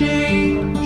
machine.